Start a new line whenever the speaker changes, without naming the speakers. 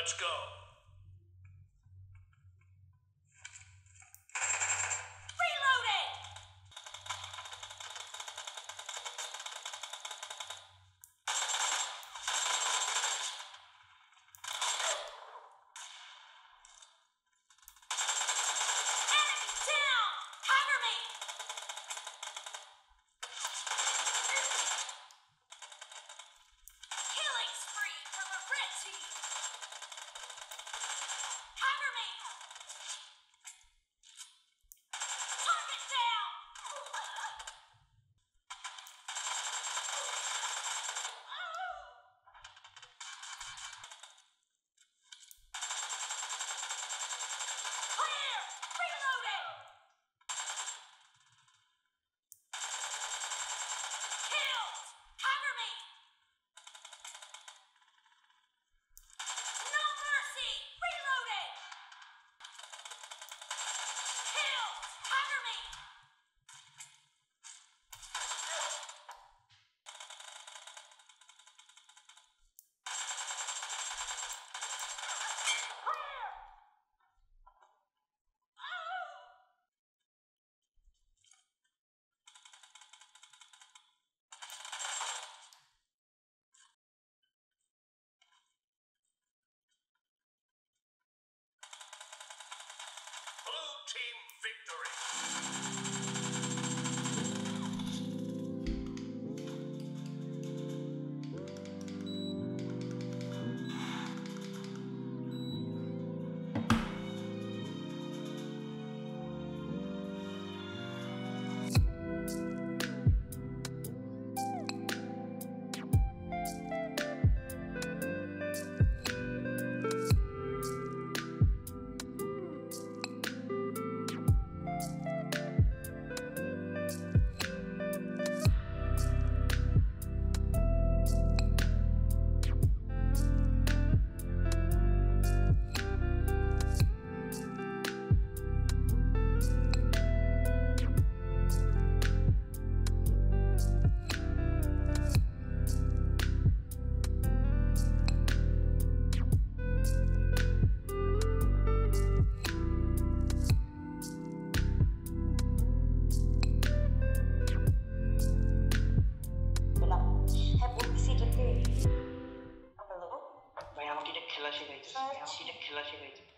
Let's go. Team victory.
这个，就是你要吸的 killer。